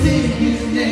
Freedom is in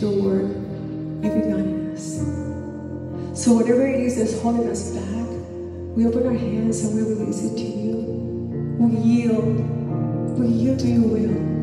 the work you began in us. So whatever it is that's holding us back, we open our hands and we release it to you. We yield. We yield to your will.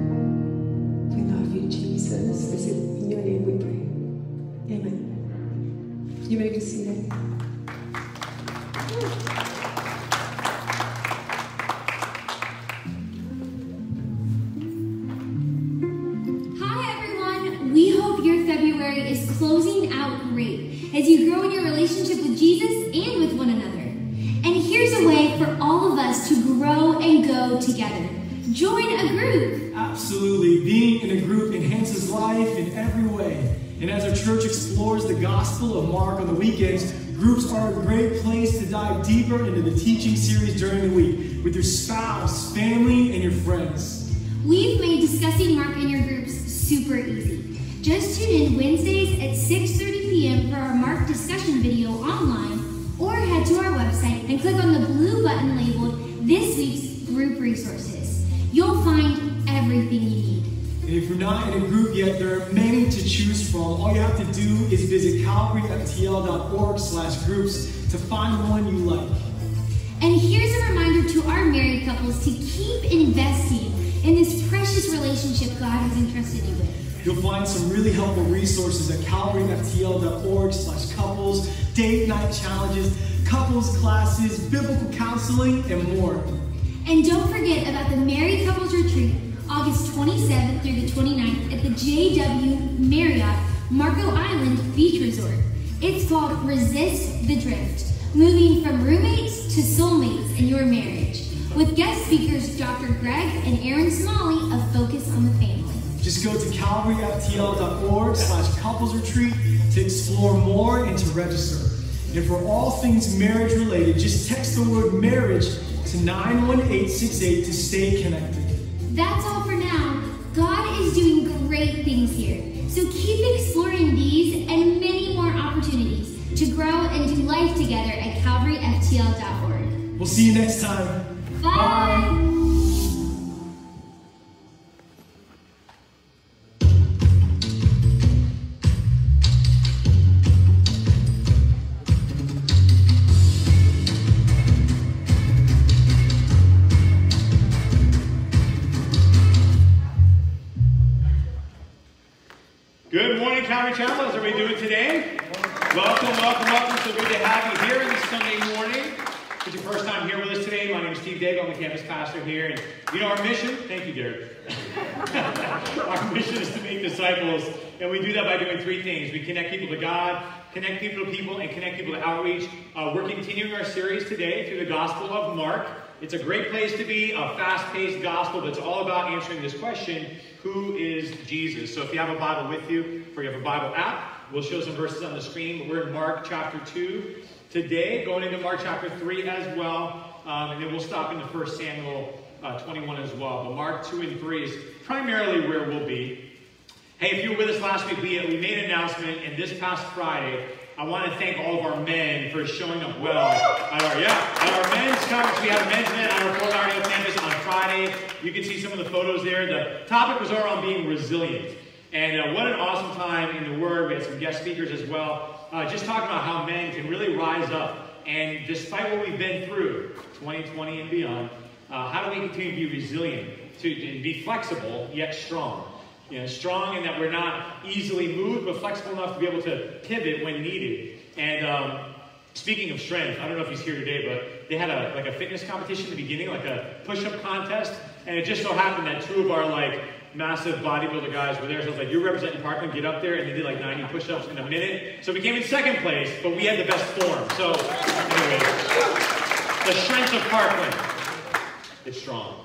Dive deeper into the teaching series during the week with your spouse, family, and your friends. We've made discussing Mark in your groups super easy. Just tune in Wednesdays at 6:30 p.m. for our Mark discussion video online or head to our website and click on the blue button labeled this week's group resources. You'll find everything you need. And if you're not in a group yet, there are many to choose from. All you have to do is visit calvaryftl.org slash groups to find one some really helpful resources at calvaryftl.org slash couples, date night challenges, couples classes, biblical counseling, and more. And don't forget about the Married Couples Retreat, August 27th through the 29th at the JW Marriott Marco Island Beach Resort. It's called Resist the Drift, moving from roommates to soulmates in your marriage, with guest speakers Dr. Greg go to calvaryftl.org slash couples retreat to explore more and to register. And for all things marriage related, just text the word marriage to 91868 to stay connected. That's all for now. God is doing great things here. So keep exploring these and many more opportunities to grow and do life together at calvaryftl.org. We'll see you next time. Bye. Good here. And you know our mission? Thank you, Derek. our mission is to make disciples. And we do that by doing three things. We connect people to God, connect people to people, and connect people to outreach. Uh, we're continuing our series today through the Gospel of Mark. It's a great place to be, a fast-paced gospel that's all about answering this question, who is Jesus? So if you have a Bible with you, or you have a Bible app, we'll show some verses on the screen. We're in Mark chapter 2 today, going into Mark chapter 3 as well. Um, and then we'll stop into 1 Samuel uh, 21 as well. But Mark 2 and 3 is primarily where we'll be. Hey, if you were with us last week, we, we made an announcement, and this past Friday, I want to thank all of our men for showing up well at our yeah at our men's conference. We had a men's event on our Fort Lauderdale campus on Friday. You can see some of the photos there. The topic was all on being resilient, and uh, what an awesome time in the Word. We had some guest speakers as well, uh, just talking about how men can really rise up, and despite what we've been through, 2020 and beyond, uh, how do we continue to be resilient, to, to be flexible yet strong? You know, strong in that we're not easily moved, but flexible enough to be able to pivot when needed. And um, speaking of strength, I don't know if he's here today, but they had a like a fitness competition in the beginning, like a push-up contest, and it just so happened that two of our like massive bodybuilder guys were there. So I was like, "You're representing Parkland, get up there!" And they did like 90 push-ups in a minute. So we came in second place, but we had the best form. So, anyway, the strength of Parkland is strong.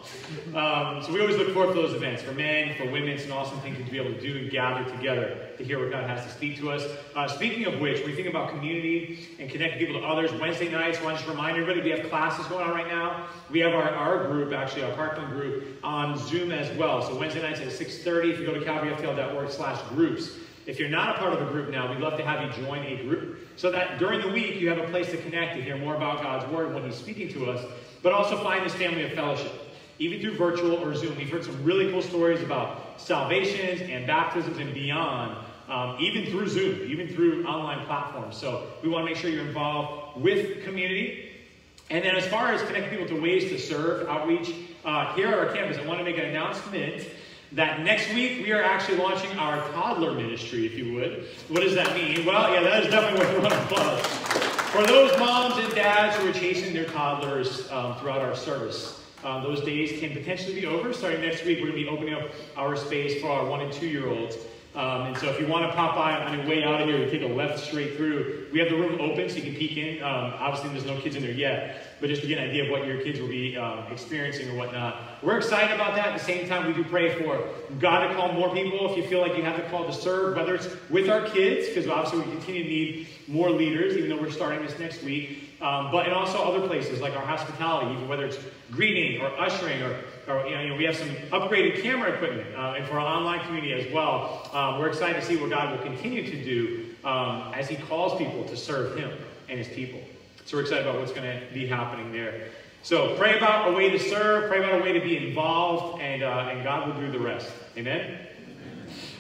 Um, so we always look forward to those events for men, for women. It's an awesome thing to be able to do and gather together to hear what God has to speak to us. Uh, speaking of which, we think about community and connecting people to others. Wednesday nights, I want to just remind everybody we have classes going on right now. We have our, our group, actually our Parkland group, on Zoom as well. So Wednesday nights at 6.30, if you go to calvaryftl.org slash groups, If you're not a part of a group now, we'd love to have you join a group so that during the week you have a place to connect to hear more about God's Word when He's speaking to us, but also find this family of fellowship, even through virtual or Zoom. We've heard some really cool stories about salvations and baptisms and beyond, um, even through Zoom, even through online platforms. So we want to make sure you're involved with community. And then, as far as connecting people to ways to serve outreach uh, here at our campus, I want to make an announcement that next week we are actually launching our toddler ministry, if you would. What does that mean? Well, yeah, that is definitely what we want to plug. For those moms and dads who are chasing their toddlers um, throughout our service, um, those days can potentially be over. Starting next week, we're going to be opening up our space for our one and two year olds. Um, and so if you want to pop by on your way out of here, you take a left straight through. We have the room open so you can peek in. Um, obviously, there's no kids in there yet, but just to get an idea of what your kids will be um, experiencing or whatnot. We're excited about that. At the same time, we do pray for God to call more people if you feel like you have the call to serve, whether it's with our kids, because obviously we continue to need more leaders, even though we're starting this next week, um, but and also other places like our hospitality, even whether it's greeting or ushering or or, you know, we have some upgraded camera equipment uh, and for our online community as well. Um, we're excited to see what God will continue to do um, as He calls people to serve Him and His people. So we're excited about what's going to be happening there. So pray about a way to serve, pray about a way to be involved, and, uh, and God will do the rest. Amen?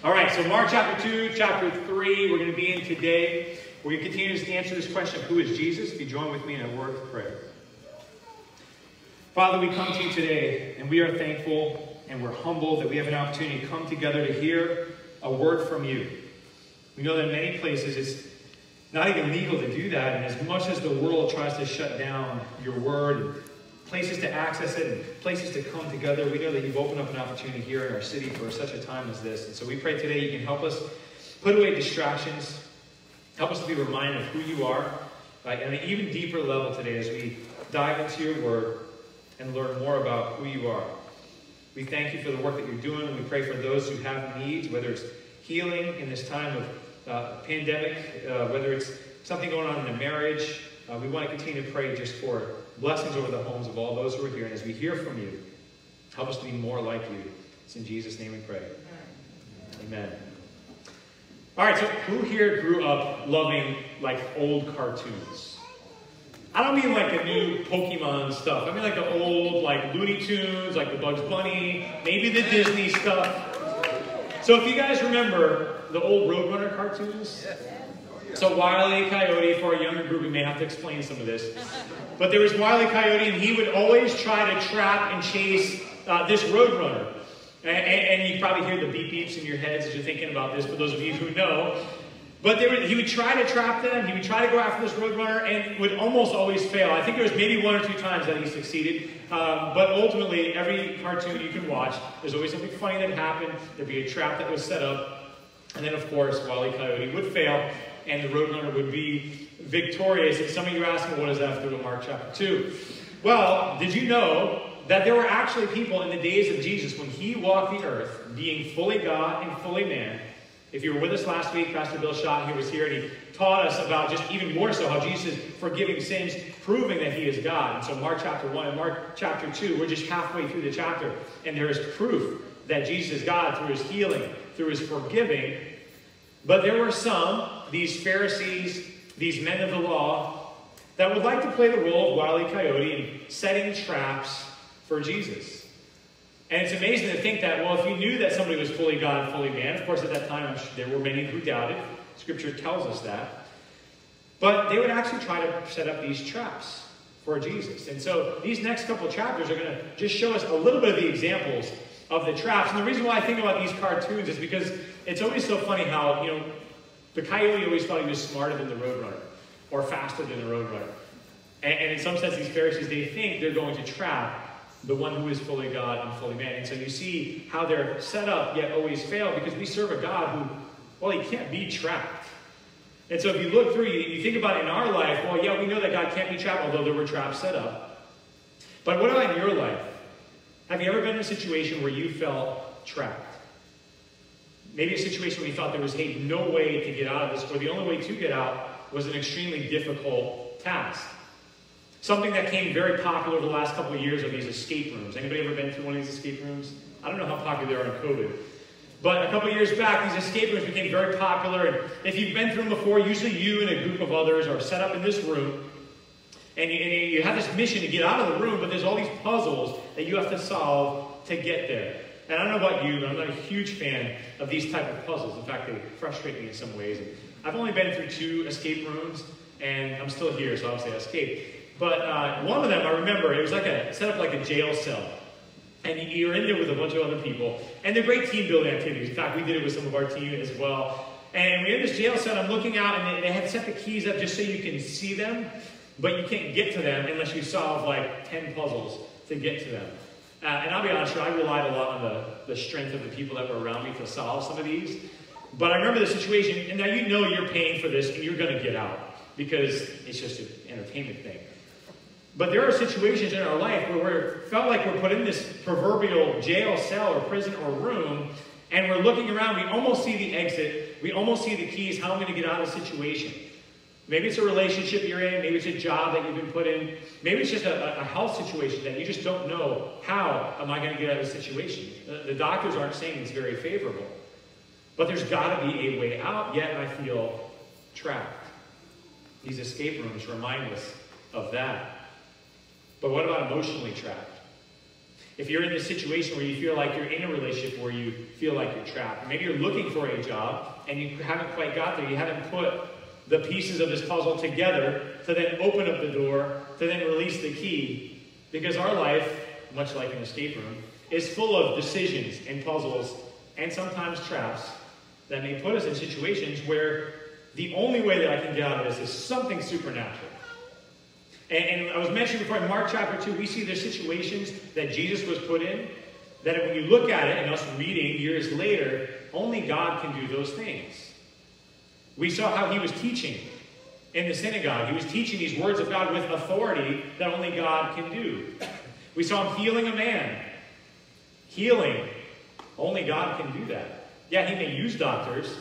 All right, so Mark chapter 2, chapter 3, we're going to be in today. We're going to continue to answer this question of who is Jesus. If you join with me in a word of prayer. Father, we come to you today, and we are thankful and we're humbled that we have an opportunity to come together to hear a word from you. We know that in many places it's not even legal to do that, and as much as the world tries to shut down your word, places to access it, and places to come together, we know that you've opened up an opportunity here in our city for such a time as this. And so we pray today you can help us put away distractions, help us to be reminded of who you are, on an even deeper level today as we dive into your word and learn more about who you are. We thank you for the work that you're doing. We pray for those who have needs, whether it's healing in this time of uh, pandemic, uh, whether it's something going on in a marriage. Uh, we want to continue to pray just for blessings over the homes of all those who are here. And as we hear from you, help us to be more like you. It's in Jesus' name we pray. Amen. All right, so who here grew up loving like old cartoons? I don't mean like the new Pokemon stuff. I mean like the old like Looney Tunes, like the Bugs Bunny, maybe the Disney stuff. So if you guys remember the old Roadrunner cartoons, so Wile E. Coyote, for a younger group, we may have to explain some of this. But there was Wile E. Coyote, and he would always try to trap and chase uh, this Roadrunner. And, and, and you probably hear the beep beeps in your heads as you're thinking about this, for those of you who know. But would, he would try to trap them, he would try to go after this roadrunner, and would almost always fail. I think there was maybe one or two times that he succeeded. Um, but ultimately, every cartoon you can watch, there's always something funny that happened. There'd be a trap that was set up. And then, of course, E. Coyote would fail, and the roadrunner would be victorious. And some of you are asking, what does that have to do Mark chapter 2? Well, did you know that there were actually people in the days of Jesus when he walked the earth, being fully God and fully man, if you were with us last week, Pastor Bill Shaw, he was here and he taught us about just even more so how Jesus is forgiving sins, proving that he is God. And so Mark chapter 1 and Mark chapter 2, we're just halfway through the chapter, and there is proof that Jesus is God through his healing, through his forgiving. But there were some, these Pharisees, these men of the law, that would like to play the role of Wile E. Coyote in setting traps for Jesus. And it's amazing to think that, well, if you knew that somebody was fully God and fully man, of course, at that time there were many who doubted. Scripture tells us that. But they would actually try to set up these traps for Jesus. And so these next couple chapters are going to just show us a little bit of the examples of the traps. And the reason why I think about these cartoons is because it's always so funny how, you know, the coyote always thought he was smarter than the roadrunner or faster than the roadrunner. And, and in some sense, these Pharisees, they think they're going to trap the one who is fully God and fully man. And so you see how they're set up yet always fail because we serve a God who, well, he can't be trapped. And so if you look through, you, think about in our life, well, yeah, we know that God can't be trapped, although there were traps set up. But what about in your life? Have you ever been in a situation where you felt trapped? Maybe a situation where you thought there was, hey, no way to get out of this, or the only way to get out was an extremely difficult task. Something that came very popular over the last couple of years are these escape rooms. Anybody ever been to one of these escape rooms? I don't know how popular they are in COVID. But a couple years back, these escape rooms became very popular. And if you've been through them before, usually you and a group of others are set up in this room. And you, and you have this mission to get out of the room, but there's all these puzzles that you have to solve to get there. And I don't know about you, but I'm not a huge fan of these type of puzzles. In fact, they frustrate me in some ways. I've only been through two escape rooms, and I'm still here, so obviously I escaped. But uh, one of them, I remember, it was like a set up like a jail cell. And you're in there with a bunch of other people. And they're great team building activities. In fact, we did it with some of our team as well. And we're in this jail cell, I'm looking out, and they, they had set the keys up just so you can see them, but you can't get to them unless you solve like 10 puzzles to get to them. Uh, and I'll be honest, I relied a lot on the, the strength of the people that were around me to solve some of these. But I remember the situation, and now you know you're paying for this and you're going to get out because it's just an entertainment thing. But there are situations in our life where we felt like we're put in this proverbial jail cell or prison or room, and we're looking around. We almost see the exit. We almost see the keys. How am I going to get out of the situation? Maybe it's a relationship you're in. Maybe it's a job that you've been put in. Maybe it's just a, a health situation that you just don't know. How am I going to get out of the situation? The, the doctors aren't saying it's very favorable. But there's got to be a way out, yet I feel trapped. These escape rooms remind us of that. But what about emotionally trapped? If you're in this situation where you feel like you're in a relationship where you feel like you're trapped, maybe you're looking for a job and you haven't quite got there, you haven't put the pieces of this puzzle together to then open up the door, to then release the key, because our life, much like an escape room, is full of decisions and puzzles and sometimes traps that may put us in situations where the only way that I can get out of this is something supernatural. And, and I was mentioning before in Mark chapter 2, we see the situations that Jesus was put in, that when you look at it and us reading years later, only God can do those things. We saw how he was teaching in the synagogue. He was teaching these words of God with authority that only God can do. We saw him healing a man. Healing. Only God can do that. Yeah, he may use doctors,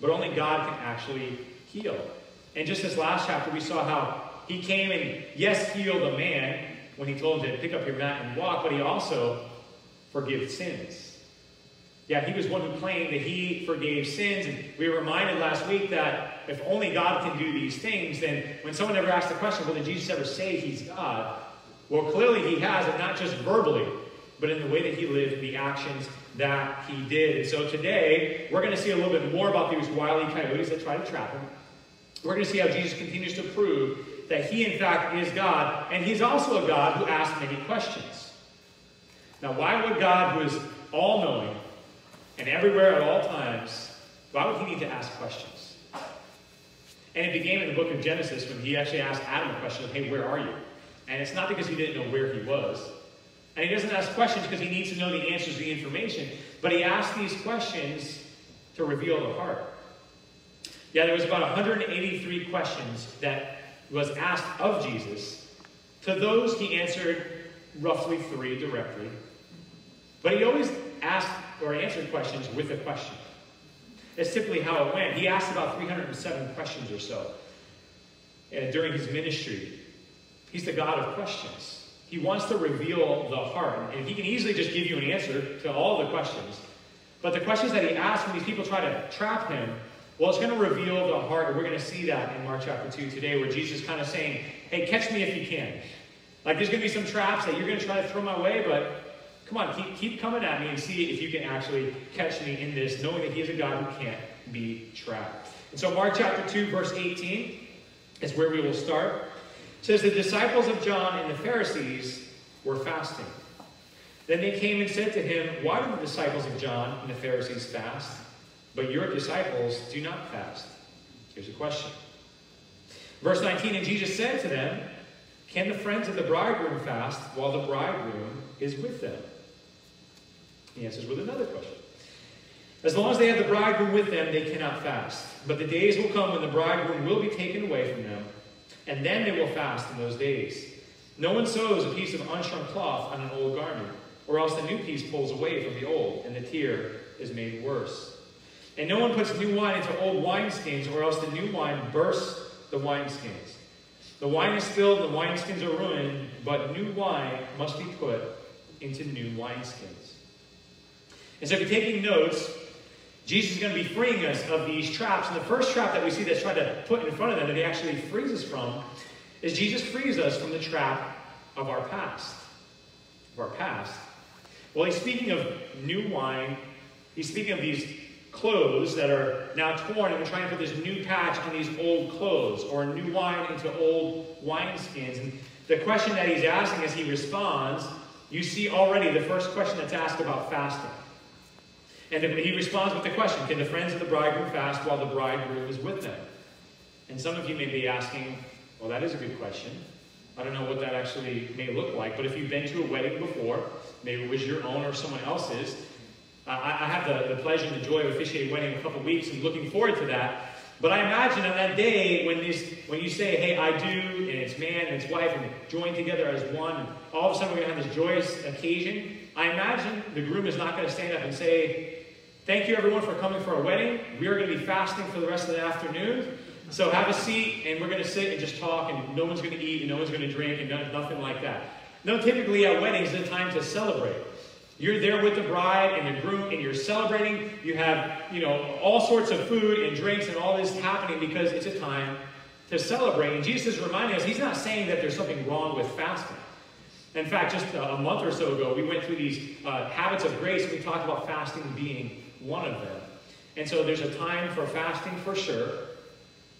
but only God can actually heal. And just this last chapter, we saw how he came and, yes, healed a man when he told him to pick up your mat and walk, but he also forgave sins. Yeah, he was one who claimed that he forgave sins. And we were reminded last week that if only God can do these things, then when someone ever asked the question, well, did Jesus ever say he's God? Well, clearly he has, and not just verbally, but in the way that he lived, the actions that he did. And so today, we're going to see a little bit more about these wily coyotes that try to trap him. We're going to see how Jesus continues to prove that he, in fact, is God, and he's also a God who asks many questions. Now, why would God, who is all knowing and everywhere at all times, why would he need to ask questions? And it began in the book of Genesis when he actually asked Adam a question of, hey, where are you? And it's not because he didn't know where he was. And he doesn't ask questions because he needs to know the answers the information, but he asks these questions to reveal the heart. Yeah, there was about 183 questions that was asked of Jesus. To those, he answered roughly three directly. But he always asked or answered questions with a question. That's typically how it went. He asked about 307 questions or so uh, during his ministry. He's the God of questions. He wants to reveal the heart. And he can easily just give you an answer to all the questions. But the questions that he asks when these people try to trap him, well, it's going to reveal the heart. And we're going to see that in Mark chapter 2 today, where Jesus is kind of saying, hey, catch me if you can. Like there's going to be some traps that you're going to try to throw my way, but come on, keep, keep coming at me and see if you can actually catch me in this, knowing that he is a God who can't be trapped. And so Mark chapter 2, verse 18 is where we will start. It says, The disciples of John and the Pharisees were fasting. Then they came and said to him, Why do the disciples of John and the Pharisees fast, but your disciples do not fast? Here's a question. Verse 19, And Jesus said to them, Can the friends of the bridegroom fast while the bridegroom is with them? He answers with another question. As long as they have the bridegroom with them, they cannot fast. But the days will come when the bridegroom will be taken away from them, and then they will fast in those days. No one sews a piece of unshrunk cloth on an old garment, or else the new piece pulls away from the old, and the tear is made worse. And no one puts new wine into old wineskins, or else the new wine bursts the wineskins. The wine is spilled, the wineskins are ruined, but new wine must be put into new wineskins. And so if you're taking notes, Jesus is going to be freeing us of these traps. And the first trap that we see that's tried to put in front of them that he actually frees us from is Jesus frees us from the trap of our past. Of our past. Well, he's speaking of new wine. He's speaking of these clothes that are now torn, and we're trying to put this new patch on these old clothes, or new wine into old wineskins. And the question that he's asking as he responds, you see already the first question that's asked about fasting. And he responds with the question Can the friends of the bridegroom fast while the bridegroom is with them? And some of you may be asking, Well, that is a good question. I don't know what that actually may look like, but if you've been to a wedding before, maybe it was your own or someone else's, uh, I, have the, the pleasure and the joy of officiating a wedding in a couple weeks and looking forward to that. But I imagine on that day when these, when you say, "Hey, I do," and it's man and it's wife and joined together as one, all of a sudden we're going to have this joyous occasion. I imagine the groom is not going to stand up and say, "Thank you everyone for coming for our wedding. We are going to be fasting for the rest of the afternoon. So have a seat, and we're going to sit and just talk, and no one's going to eat, and no one's going to drink, and nothing like that." No, typically at weddings, it's a time to celebrate. You're there with the bride and the groom, and you're celebrating. You have, you know, all sorts of food and drinks and all this happening because it's a time to celebrate. And Jesus is reminding us, he's not saying that there's something wrong with fasting. In fact, just a month or so ago, we went through these uh, habits of grace, and we talked about fasting being one of them. And so there's a time for fasting for sure.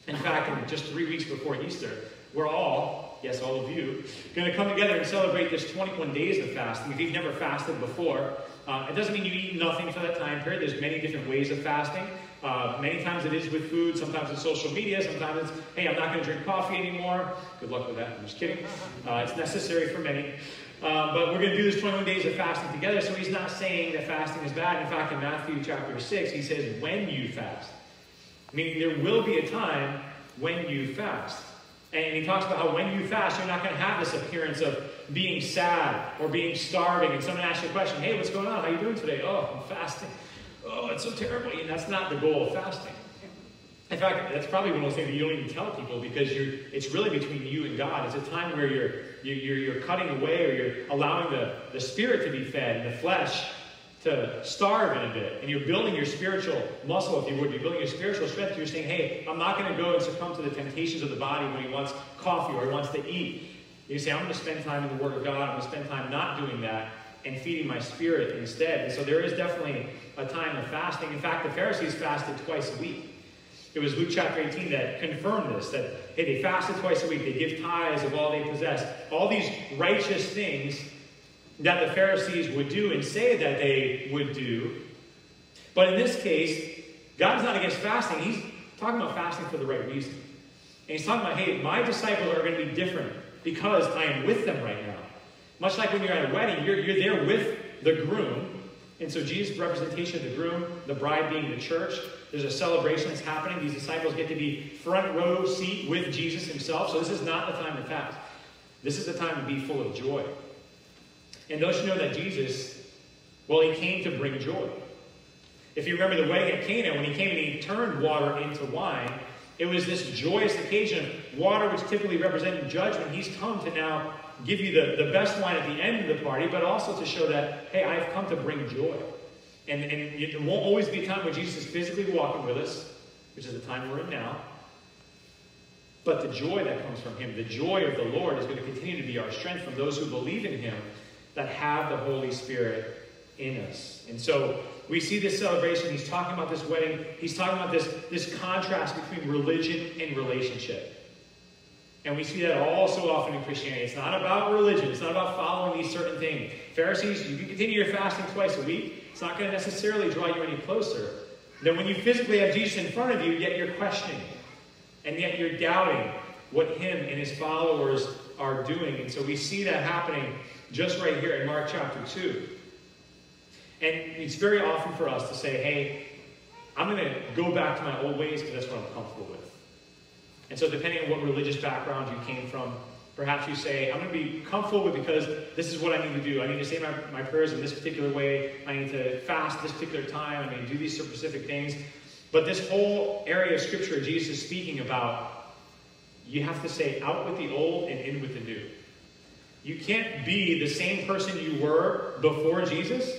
In fact, just three weeks before Easter, we're all, yes, all of you, going to come together and celebrate this 21 days of fasting. If you've never fasted before, uh, it doesn't mean you eat nothing for that time period. There's many different ways of fasting. Uh, many times it is with food, sometimes it's social media, sometimes it's, hey, I'm not going to drink coffee anymore. Good luck with that. I'm just kidding. Uh, it's necessary for many. Uh, but we're going to do this 21 days of fasting together. So he's not saying that fasting is bad. In fact, in Matthew chapter 6, he says, when you fast. Meaning there will be a time when you fast. And he talks about how when you fast, you're not going to have this appearance of being sad or being starving. And someone asks you a question, hey, what's going on? How are you doing today? Oh, I'm fasting. Oh, it's so terrible. And that's not the goal of fasting. In fact, that's probably one of those things that you don't even tell people because you're, it's really between you and God. It's a time where you're, you- you're, you're cutting away or you're allowing the, the spirit to be fed and the flesh to starve in a bit. And you're building your spiritual muscle, if you would. You're building your spiritual strength. You're saying, hey, I'm not going to go and succumb to the temptations of the body when he wants coffee or he wants to eat. You say, I'm going to spend time in the Word of God. I'm going to spend time not doing that and feeding my spirit instead. And so there is definitely a time of fasting. In fact, the Pharisees fasted twice a week. It was Luke chapter 18 that confirmed this that, hey, they fasted twice a week, they give tithes of all they possess. All these righteous things that the Pharisees would do and say that they would do. But in this case, God's not against fasting. He's talking about fasting for the right reason. And he's talking about, hey, my disciples are going to be different because I am with them right now. Much like when you're at a wedding, you're, you're there with the groom. And so Jesus' representation of the groom, the bride being the church, there's a celebration that's happening. These disciples get to be front row seat with Jesus himself. So this is not the time to fast. This is the time to be full of joy. And you know that Jesus, well, he came to bring joy. If you remember the wedding at Cana, when he came and he turned water into wine, it was this joyous occasion. Water, which typically represented judgment, he's come to now give you the, the best wine at the end of the party, but also to show that, hey, I've come to bring joy. And, and it won't always be a time when Jesus is physically walking with us, which is the time we're in now. But the joy that comes from him, the joy of the Lord, is going to continue to be our strength from those who believe in him that have the Holy Spirit in us. And so we see this celebration. He's talking about this wedding. He's talking about this, this contrast between religion and relationship. And we see that all so often in Christianity. It's not about religion. It's not about following these certain things. Pharisees, you can continue your fasting twice a week. It's not going to necessarily draw you any closer. Then when you physically have Jesus in front of you, yet you're questioning. And yet you're doubting what him and his followers are doing. And so we see that happening just right here in Mark chapter 2. And it's very often for us to say, hey, I'm going to go back to my old ways because that's what I'm comfortable with. And so, depending on what religious background you came from, perhaps you say, I'm going to be comfortable with because this is what I need to do. I need to say my, my prayers in this particular way. I need to fast this particular time. I need to do these specific things. But this whole area of scripture Jesus is speaking about, you have to say out with the old and in with the new. You can't be the same person you were before Jesus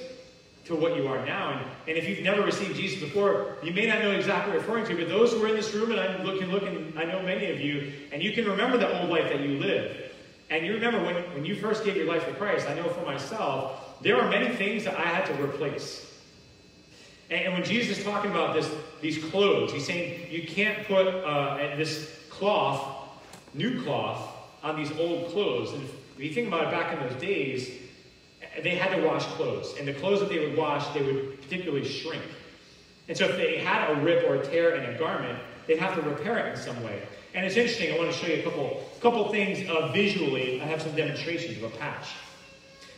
to what you are now. And, and if you've never received Jesus before, you may not know exactly what referring to, but those who are in this room, and I'm looking, looking, I know many of you, and you can remember the old life that you lived. And you remember when, when you first gave your life to Christ, I know for myself, there are many things that I had to replace. And, and when Jesus is talking about this, these clothes, he's saying you can't put uh, this cloth, new cloth, on these old clothes. And if you think about it back in those days, they had to wash clothes. And the clothes that they would wash, they would particularly shrink. And so if they had a rip or a tear in a garment, they'd have to repair it in some way. And it's interesting, I want to show you a couple, couple things uh, visually. I have some demonstrations of a patch.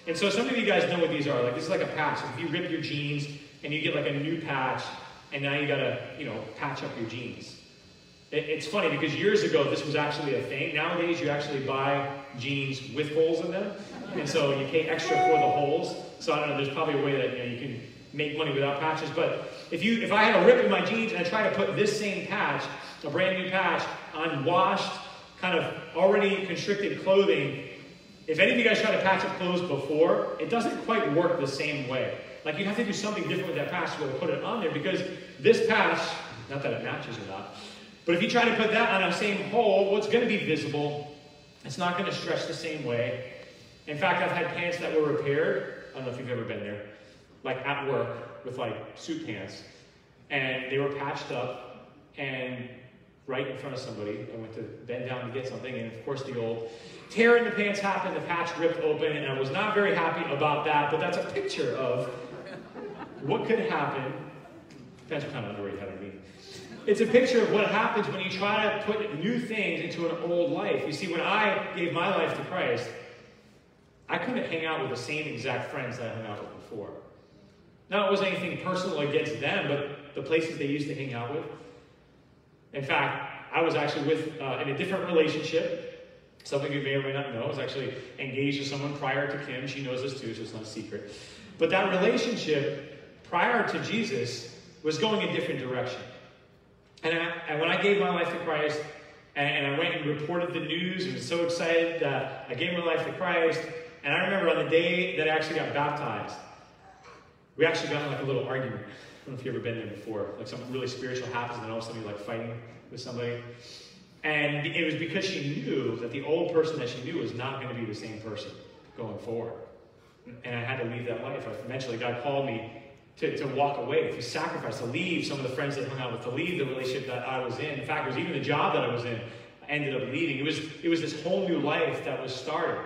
And so some of you guys know what these are. Like this is like a patch. If you rip your jeans and you get like a new patch, and now you gotta, you know, patch up your jeans. It, it's funny because years ago this was actually a thing. Nowadays you actually buy jeans with holes in them, and so you pay extra for the holes. So I don't know. There's probably a way that you, know, you can make money without patches. But if you, if I had a rip in my jeans and I try to put this same patch, a brand new patch, on washed, kind of already constricted clothing, if any of you guys tried to patch up clothes before, it doesn't quite work the same way. Like you have to do something different with that patch to be able to put it on there because this patch, not that it matches or not, but if you try to put that on a same hole, well, going to be visible. It's not going to stretch the same way. In fact, I've had pants that were repaired. I don't know if you've ever been there, like at work with like suit pants, and they were patched up, and right in front of somebody, I went to bend down to get something, and of course the old tear in the pants happened. The patch ripped open, and I was not very happy about that. But that's a picture of what could happen. Depends what kind of you have underneath. It's a picture of what happens when you try to put new things into an old life. You see, when I gave my life to Christ, I couldn't hang out with the same exact friends that I hung out with before. Now, it wasn't anything personal against them, but the places they used to hang out with. In fact, I was actually with uh, in a different relationship. Something you may or may not know. I was actually engaged to someone prior to Kim. She knows this too, so it's not a secret. But that relationship prior to Jesus was going a different direction. And, I, and when I gave my life to Christ, and, and, I went and reported the news and was so excited that I gave my life to Christ, and I remember on the day that I actually got baptized, we actually got in like a little argument. I don't know if you've ever been there before. Like something really spiritual happens, and then all of a sudden you're like fighting with somebody. And it was because she knew that the old person that she knew was not going to be the same person going forward. And I had to leave that life. Eventually, God called me to, to walk away, to sacrifice, to leave some of the friends that hung out with, to leave the relationship that I was in. In fact, it was even the job that I was in I ended up leaving. It was, it was this whole new life that was started.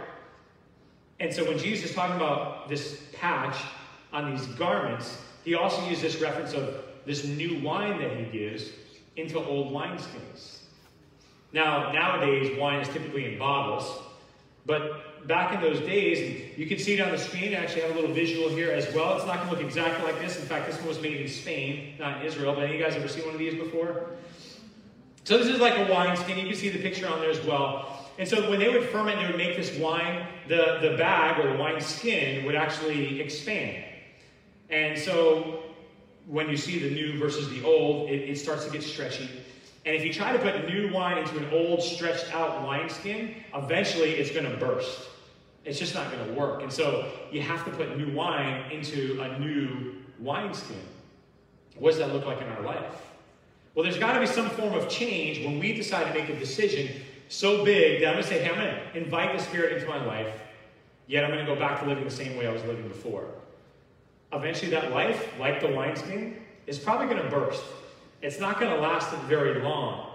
And so when Jesus is talking about this patch on these garments, he also used this reference of this new wine that he gives into old wineskins. Now, nowadays, wine is typically in bottles, but back in those days, you can see it on the screen. I actually have a little visual here as well. It's not going to look exactly like this. In fact, this one was made in Spain, not in Israel. But any of you guys ever seen one of these before? So this is like a wine skin. You can see the picture on there as well. And so when they would ferment, they would make this wine, the, the bag or the wine skin would actually expand. And so when you see the new versus the old, it, it starts to get stretchy. And if you try to put new wine into an old, stretched out wineskin, eventually it's going to burst. It's just not going to work. And so you have to put new wine into a new wineskin. What does that look like in our life? Well, there's got to be some form of change when we decide to make a decision so big that I'm going to say, hey, I'm going to invite the Spirit into my life, yet I'm going to go back to living the same way I was living before. Eventually, that life, like the wineskin, is probably going to burst it's not going to last very long.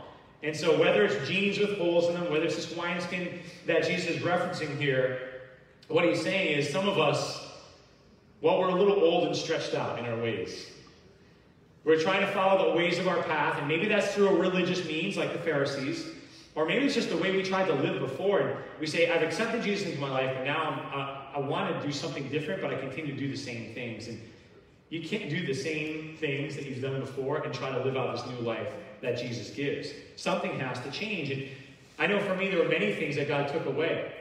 And so, whether it's jeans with holes in them, whether it's this wineskin that Jesus is referencing here, what he's saying is some of us, well, we're a little old and stretched out in our ways. We're trying to follow the ways of our path, and maybe that's through a religious means like the Pharisees, or maybe it's just the way we tried to live before. And we say, I've accepted Jesus into my life, but now uh, I want to do something different, but I continue to do the same things. And you can't do the same things that you've done before and try to live out this new life that Jesus gives. Something has to change. And I know for me, there were many things that God took away.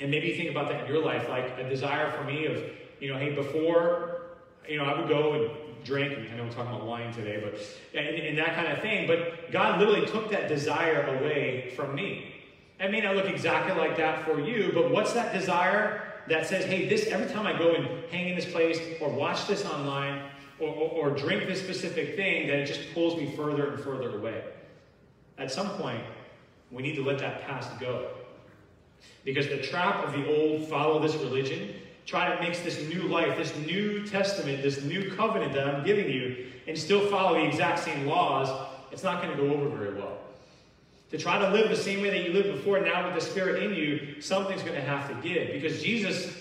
And maybe you think about that in your life, like a desire for me of, you know, hey, before, you know, I would go and drink. And I know we're talking about wine today, but, and, and that kind of thing. But God literally took that desire away from me. It may not look exactly like that for you, but what's that desire that says, hey, this every time I go and hang in this place or watch this online or, or, or drink this specific thing, that it just pulls me further and further away. At some point, we need to let that past go. Because the trap of the old follow this religion, try to mix this new life, this new testament, this new covenant that I'm giving you, and still follow the exact same laws, it's not going to go over very well. To try to live the same way that you lived before, now with the Spirit in you, something's going to have to give. Because Jesus,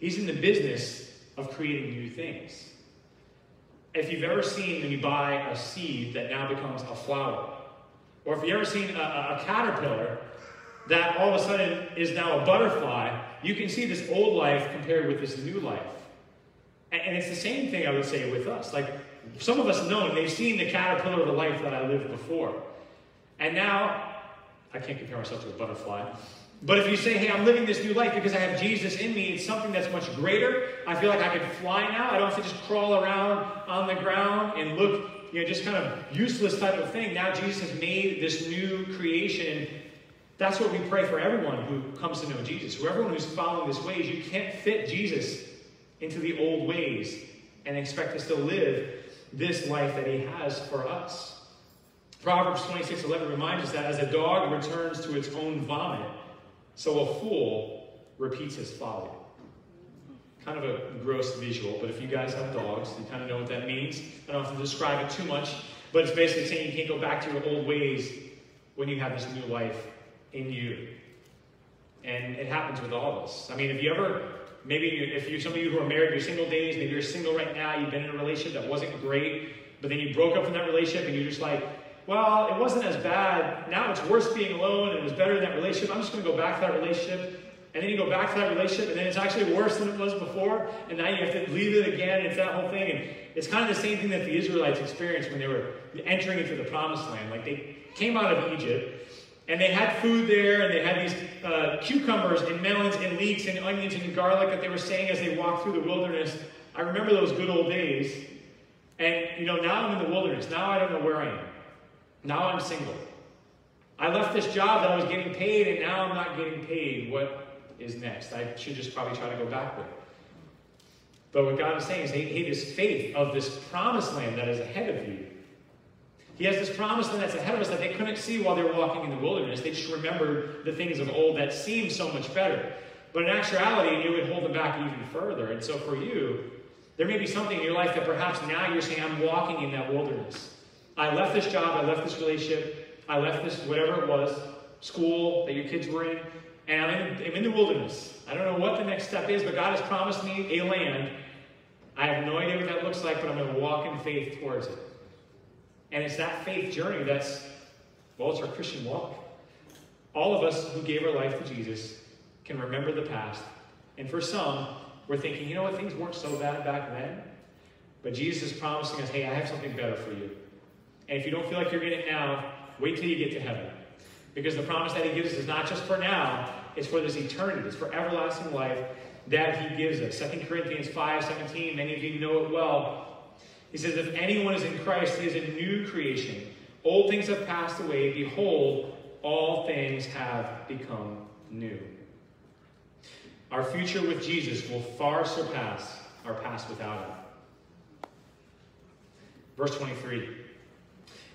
He's in the business of creating new things. If you've ever seen when you buy a seed that now becomes a flower, or if you've ever seen a, a, a caterpillar that all of a sudden is now a butterfly, you can see this old life compared with this new life. And, it's the same thing I would say with us. Like some of us know, and they've seen the caterpillar of the life that I lived before. And now, I can't compare myself to a butterfly. But if you say, hey, I'm living this new life because I have Jesus in me, it's something that's much greater. I feel like I can fly now. I don't have to just crawl around on the ground and look, you know, just kind of useless type of thing. Now Jesus has made this new creation. That's what we pray for everyone who comes to know Jesus. For everyone who's following this ways, you can't fit Jesus into the old ways and expect us to live this life that he has for us. Proverbs 26 11 reminds us that as a dog returns to its own vomit, so a fool repeats his folly. Kind of a gross visual, but if you guys have dogs, you kind of know what that means. I don't have to describe it too much, but it's basically saying you can't go back to your old ways when you have this new life in you. And it happens with all of us. I mean, if you ever, maybe if you're some of you who are married, you're single days, maybe you're single right now, you've been in a relationship that wasn't great, but then you broke up from that relationship and you're just like, well, it wasn't as bad. Now it's worse being alone and it was better in that relationship. I'm just going to go back to that relationship. And then you go back to that relationship and then it's actually worse than it was before. And now you have to leave it again. It's that whole thing. And it's kind of the same thing that the Israelites experienced when they were entering into the promised land. Like they came out of Egypt and they had food there and they had these uh, cucumbers and melons and leeks and onions and garlic that they were saying as they walked through the wilderness. I remember those good old days. And, you know, now I'm in the wilderness. Now I don't know where I am. Now I'm single. I left this job that I was getting paid, and now I'm not getting paid. What is next? I should just probably try to go backward. But what God is saying is, hey, hey, this faith of this promised land that is ahead of you. He has this promised land that's ahead of us that they couldn't see while they were walking in the wilderness. They just remembered the things of old that seemed so much better. But in actuality, it would hold them back even further. And so for you, there may be something in your life that perhaps now you're saying, I'm walking in that wilderness. I left this job, I left this relationship, I left this whatever it was, school that your kids were in, and I'm in, I'm in the wilderness. I don't know what the next step is, but God has promised me a land. I have no idea what that looks like, but I'm going to walk in faith towards it. And it's that faith journey that's, well, it's our Christian walk. All of us who gave our life to Jesus can remember the past. And for some, we're thinking, you know what, things weren't so bad back then. But Jesus is promising us, hey, I have something better for you. And if you don't feel like you're getting it now, wait till you get to heaven. Because the promise that he gives us is not just for now, it's for this eternity, it's for everlasting life that he gives us. 2 Corinthians 5 17, many of you know it well. He says, If anyone is in Christ, he is a new creation. Old things have passed away. Behold, all things have become new. Our future with Jesus will far surpass our past without him. Verse 23.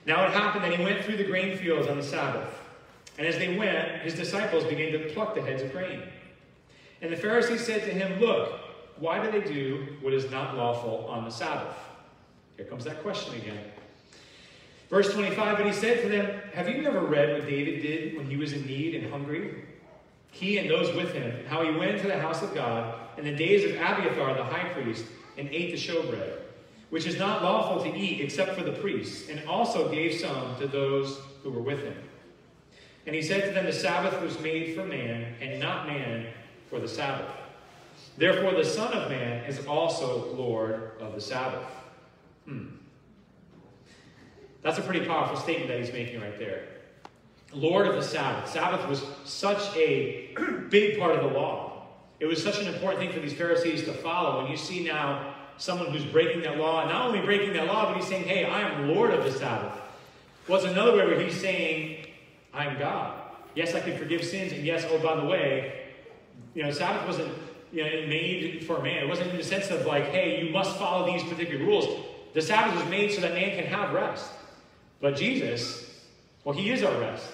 Now it happened that he went through the grain fields on the Sabbath. And as they went, his disciples began to pluck the heads of grain. And the Pharisees said to him, Look, why do they do what is not lawful on the Sabbath? Here comes that question again. Verse 25, but he said to them, Have you never read what David did when he was in need and hungry? He and those with him, how he went into the house of God in the days of Abiathar the high priest and ate the showbread which is not lawful to eat except for the priests, and also gave some to those who were with him. And he said to them, The Sabbath was made for man, and not man for the Sabbath. Therefore, the Son of Man is also Lord of the Sabbath. Hmm. That's a pretty powerful statement that he's making right there. Lord of the Sabbath. Sabbath was such a big part of the law. It was such an important thing for these Pharisees to follow. When you see now someone who's breaking that law, not only breaking that law, but he's saying, hey, I am Lord of the Sabbath. Well, it's another way where he's saying, I'm God. Yes, I can forgive sins, and yes, oh, by the way, you know, Sabbath wasn't you know, made for man. It wasn't in the sense of like, hey, you must follow these particular rules. The Sabbath was made so that man can have rest. But Jesus, well, he is our rest.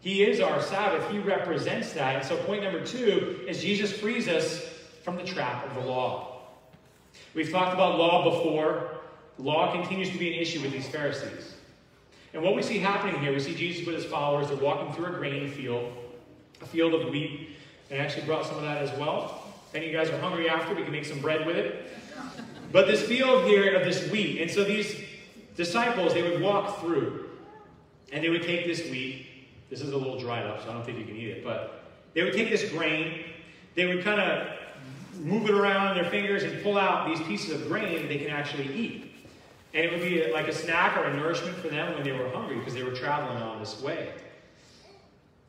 He is our Sabbath. He represents that. And so, point number two is Jesus frees us from the trap of the law. We've talked about law before. Law continues to be an issue with these Pharisees. And what we see happening here, we see Jesus with his followers. They're walking through a grain field, a field of wheat. And I actually brought some of that as well. If any of you guys are hungry after, we can make some bread with it. But this field here of this wheat, and so these disciples, they would walk through, and they would take this wheat. This is a little dried up, so I don't think you can eat it. But they would take this grain, they would kind of move it around their fingers and pull out these pieces of grain that they can actually eat. And it would be like a snack or a nourishment for them when they were hungry because they were traveling on this way.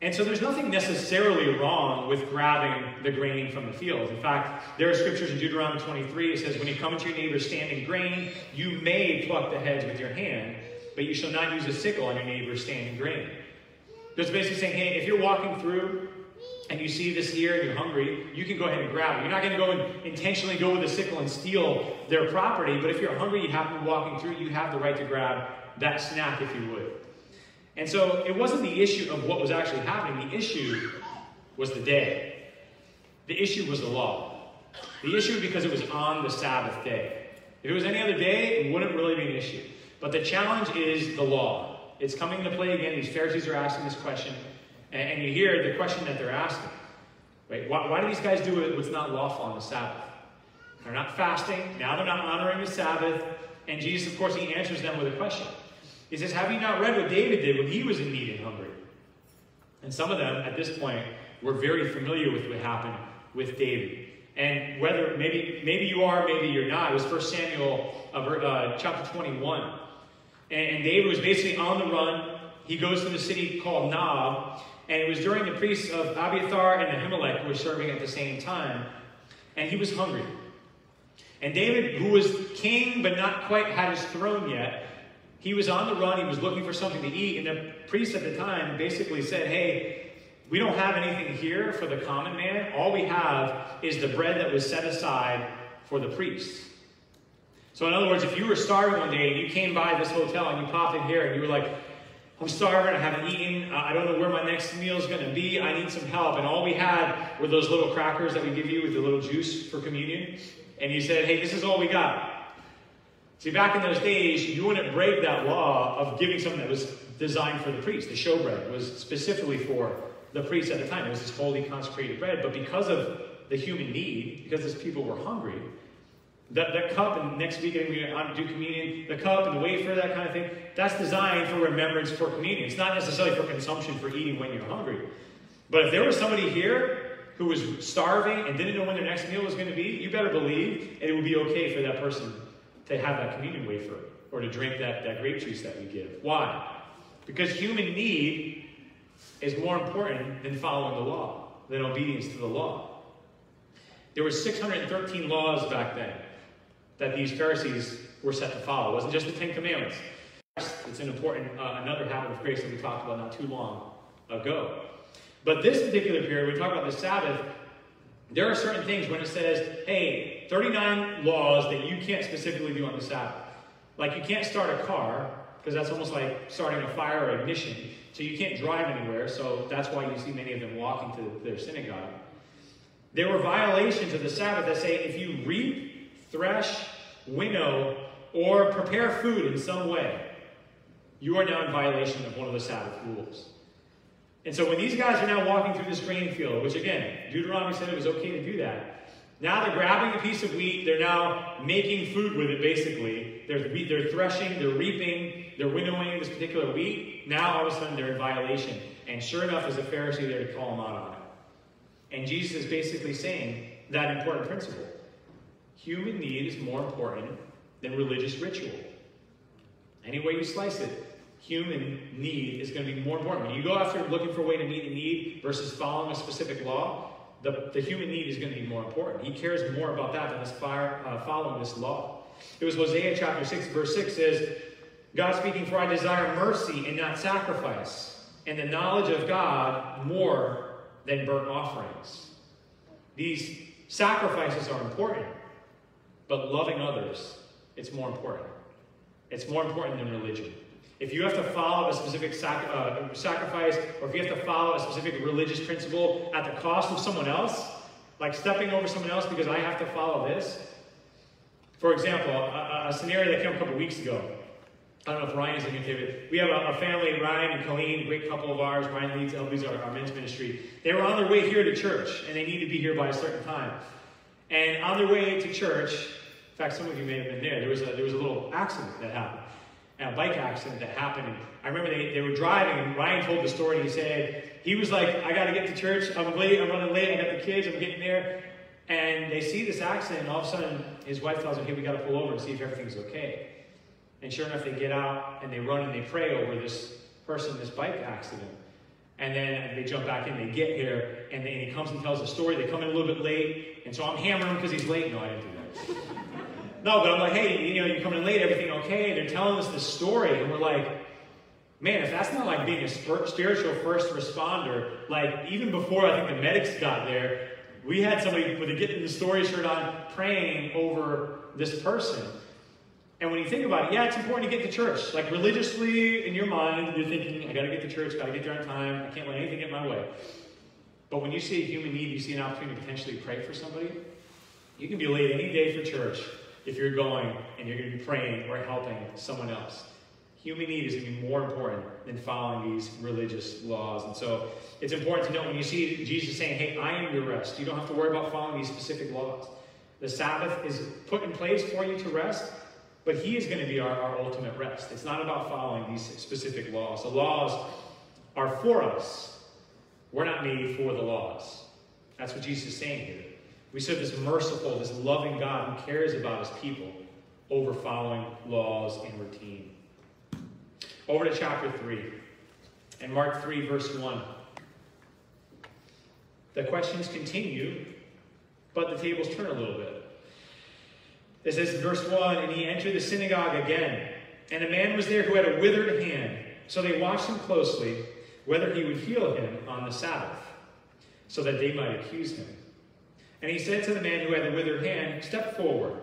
And so there's nothing necessarily wrong with grabbing the grain from the field. In fact, there are scriptures in Deuteronomy 23. It says, When you come into your neighbor's standing grain, you may pluck the heads with your hand, but you shall not use a sickle on your neighbor's standing grain. It's basically saying, hey, if you're walking through and you see this here and you're hungry, you can go ahead and grab it. You're not going to go and intentionally go with a sickle and steal their property, but if you're hungry, you happen to be walking through, you have the right to grab that snack if you would. And so it wasn't the issue of what was actually happening, the issue was the day. The issue was the law. The issue because it was on the Sabbath day. If it was any other day, it wouldn't really be an issue. But the challenge is the law. It's coming into play again. These Pharisees are asking this question, and, you hear the question that they're asking. Why, why do these guys do what's not lawful on the Sabbath? They're not fasting. Now they're not honoring the Sabbath. And Jesus, of course, he answers them with a question. He says, Have you not read what David did when he was in need and hungry? And some of them, at this point, were very familiar with what happened with David. And whether maybe maybe you are, maybe you're not. It was 1 Samuel uh, uh, chapter 21. And, and David was basically on the run. He goes to the city called Nob. And it was during the priests of Abiathar and Ahimelech who were serving at the same time. And he was hungry. And David, who was king but not quite had his throne yet, he was on the run. He was looking for something to eat. And the priest at the time basically said, Hey, we don't have anything here for the common man. All we have is the bread that was set aside for the priests. So, in other words, if you were starving one day and you came by this hotel and you popped in here and you were like, I'm starving, I haven't eaten, I don't know where my next meal is going to be, I need some help. And all we had were those little crackers that we give you with the little juice for communion. And you said, Hey, this is all we got. See, back in those days, you wouldn't break that law of giving something that was designed for the priest. The showbread was specifically for the priest at the time. It was this holy consecrated bread. But because of the human need, because these people were hungry, that, that cup, and next week we're going to do communion, the cup and the wafer, that kind of thing, that's designed for remembrance for communion. It's not necessarily for consumption for eating when you're hungry. But if there was somebody here who was starving and didn't know when their next meal was going to be, you better believe it would be okay for that person to have that communion wafer or to drink that, that grape juice that we give. Why? Because human need is more important than following the law, than obedience to the law. There were 613 laws back then that these Pharisees were set to follow. It wasn't just the Ten Commandments. It's an important, uh, another habit of grace that we talked about not too long ago. But this particular period, we talk about the Sabbath, there are certain things when it says, hey, 39 laws that you can't specifically do on the Sabbath. Like you can't start a car, because that's almost like starting a fire or ignition. So you can't drive anywhere, so that's why you see many of them walking to their synagogue. There were violations of the Sabbath that say if you reap, thresh, winnow, or prepare food in some way, you are now in violation of one of the Sabbath rules. And so when these guys are now walking through this grain field, which again, Deuteronomy said it was okay to do that, now they're grabbing a piece of wheat, they're now making food with it basically. They're, they're threshing, they're reaping, they're winnowing this particular wheat. Now all of a sudden they're in violation. And sure enough, there's a Pharisee there to call them out on it. And Jesus is basically saying that important principle. Human need is more important than religious ritual. Any way you slice it, human need is going to be more important. When you go after looking for a way to meet a need versus following a specific law, the, the human need is going to be more important. He cares more about that than us fire, uh, following this law. It was Hosea chapter 6, verse 6 says, God speaking, For I desire mercy and not sacrifice, and the knowledge of God more than burnt offerings. These sacrifices are important, but loving others, it's more important. It's more important than religion. If you have to follow a specific sac- uh, sacrifice, or if you have to follow a specific religious principle at the cost of someone else, like stepping over someone else because I have to follow this. For example, a, a scenario that came a couple weeks ago. I don't know if Ryan is looking to it. We have a, a, family, Ryan and Colleen, great couple of ours. Ryan leads, leads our, our men's ministry. They were on their way here to church, and they need to be here by a certain time. And on their way to church, in fact, some of you may have been there, there was a, there was a little accident that happened a bike accident that happened. And I remember they, they were driving, and Ryan told the story. He said, he was like, I got to get to church. I'm late. I'm running late. I got the kids. I'm getting there. And they see this accident, and all of a sudden, his wife tells him, hey, we got to pull over and see if everything's okay. And sure enough, they get out, and they run and they pray over this person, this bike accident. And then they jump back in, they get here, and, then he comes and tells the story. They come in a little bit late, and so I'm hammering him because he's late. No, I didn't do that. No, but I'm like, hey, you know, you're coming in late, everything okay? And they're telling us the story, and we're like, man, if that's not like being a spiritual first responder, like even before I think the medics got there, we had somebody with a Get the Story shirt on praying over this person. And when you think about it, yeah, it's important to get to church. Like religiously in your mind, you're thinking, I gotta get to church, gotta get there on time, I can't let anything get in my way. But when you see a human need, you see an opportunity to potentially pray for somebody, you can be late any day for church if you're going and you're going to be praying or helping someone else. Human need is going to be more important than following these religious laws. And so it's important to know when you see Jesus saying, Hey, I am your rest, you don't have to worry about following these specific laws. The Sabbath is put in place for you to rest, but He is going to be our, our ultimate rest. It's not about following these specific laws. The laws are for us, we're not made for the laws. That's what Jesus is saying here. We serve this merciful, this loving God who cares about his people over following laws and routine. Over to chapter 3 and Mark 3, verse 1. The questions continue, but the tables turn a little bit. It says in verse 1 And he entered the synagogue again, and a man was there who had a withered hand. So they watched him closely, whether he would heal him on the Sabbath, so that they might accuse him. And he said to the man who had the withered hand, Step forward.